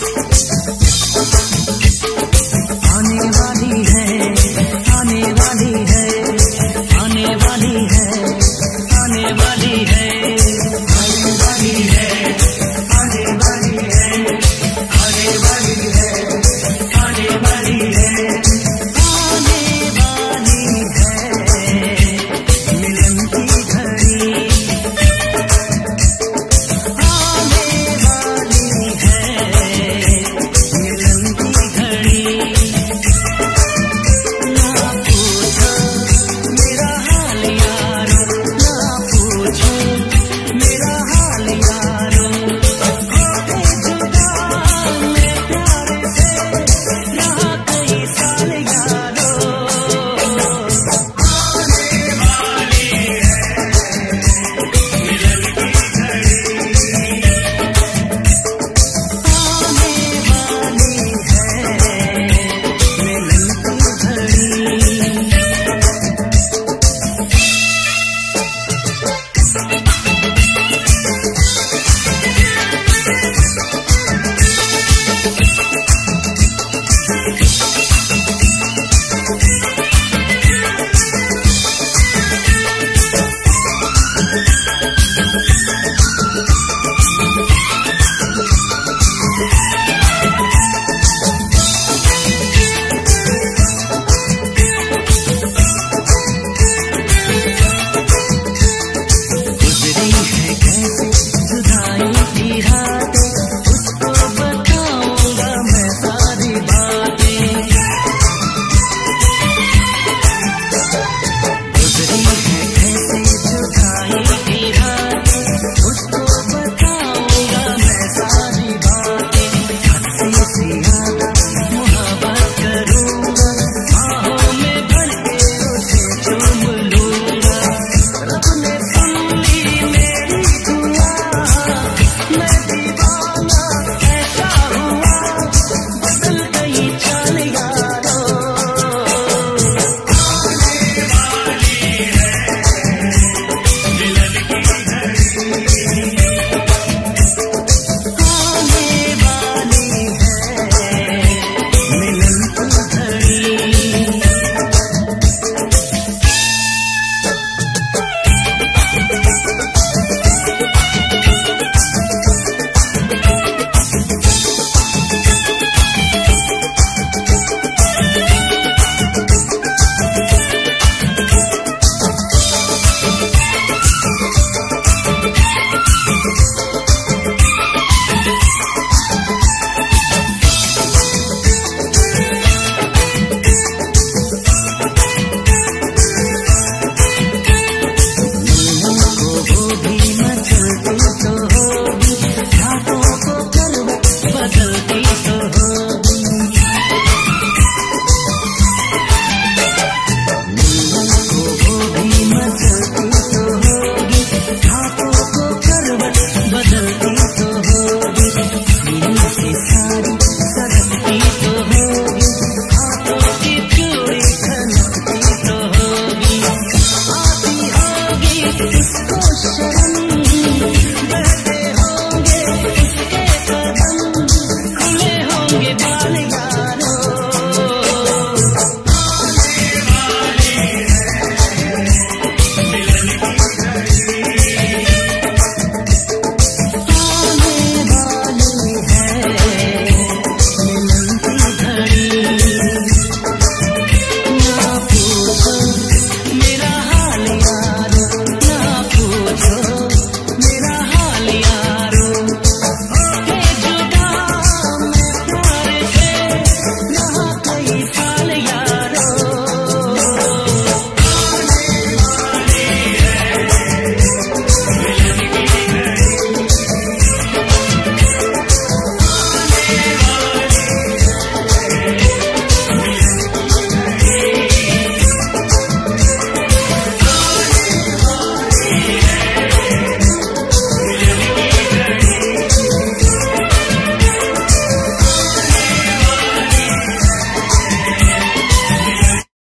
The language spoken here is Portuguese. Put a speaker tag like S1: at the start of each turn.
S1: Música